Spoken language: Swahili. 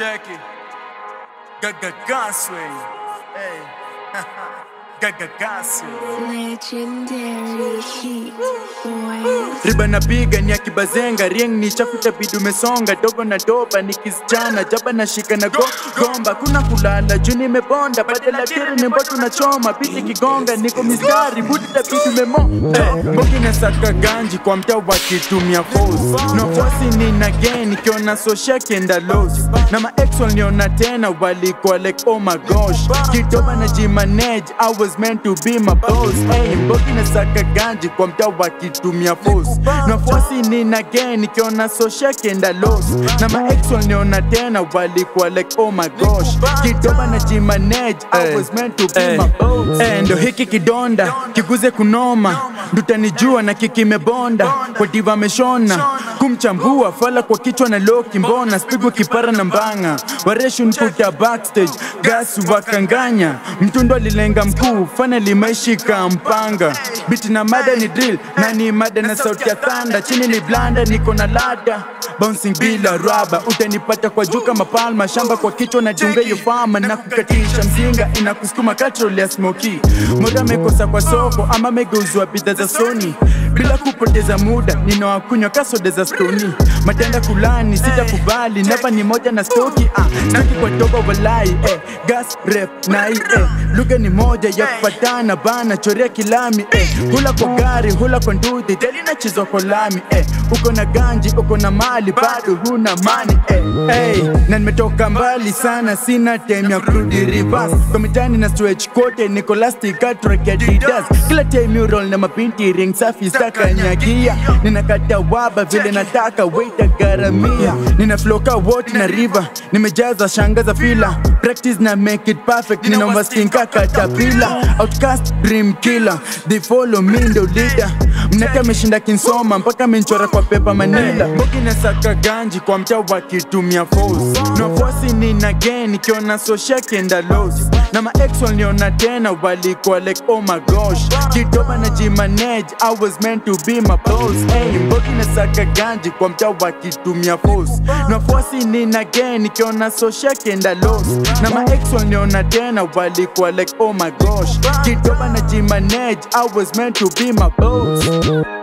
Check it. Gaga Ganswey. Hey. Riba napiga ni akibazenga rieng ni chafuta bidi umesonga. Dogo na doba ni kisichana jaba na shika na go, gomba. Kuna kulala juu nimebonda badala tiri ni mbotu na choma. biti kigonga niko mistari budi tabidi umemo eh, na saka ganji kwa mtaa wakitumia fos no force ni na geni ikiona so shake and a na ma ex waliona tena walikuwa like oh my gosh. Kitoba na jimanage I was meant to be my boss. Hey, mbogi na saka ganji kwa mtaa wakitumia force. Na force ni na gain nikiona so kenda loss. Na ma ex waliona tena walikuwa like oh my gosh. Kidoba na jimanage I was meant to be my boss. Hey, ndo hiki kidonda kiguze kunoma. Ndutanijua na kikimebonda. Kwa diva ameshona kumchambua fala kwa kichwa na loki mbona spigwa kipara na mbanga. Wareshu nkuta backstage gas wakanganya. Mtundo alilenga mkuu fanali maishika mpanga. Biti na mada ni drill na ni mada na sauti ya thanda chini ni blanda niko na lada. Bouncing bila raba utanipata kwa juka mapalma, shamba kwa kichwa na dunga hiyo fama na kukatisha mzinga inakusukuma katrol ya smoki moda amekosa kwa soko ama amegeuzwa bidhaa za soni bila kupoteza muda ninawakunywa kasode za stoni matenda kulani sita kubali neva ni moja na stoki ah, stoki kwa toba walai eh, gas rep nai eh, lugha ni moja ya kupatana bana chorea kilami eh, hula kwa gari hula kwa ndudhi delina chizo kwa lami eh, uko na ganji uko na mali bado huna mani eh, hey, na nimetoka mbali sana sina time ya kurudi reverse. Kwa mitani na stretch kote niko lastic track ya Adidas. Kila time roll na mapinti ring safi saka nyagia ninakata waba vile nataka waita garamia nina flow ka wote na river nimejaza shanga za fila. Practice na make it perfect nina wastinka katapila outcast dream killer they follow me ndo leader mnaka meshinda kinsoma mpaka menchora kwa pepa manenda mbogi na saka ganji kwa mtaa wakitumia force. No force ni na geni ikiona so shake and loss. Na ma ex waliona tena walikuwa like oh my gosh. Kidoba na jimanage I was meant to be my boss. Hey, mboki na saka ganji kwa mtaa wakitumia force. No force ni na gain kiona sosha kenda lost na ma ex waliona tena walikuwa like oh my gosh. Kidoba na jimanage I was meant to be my boss Thank you.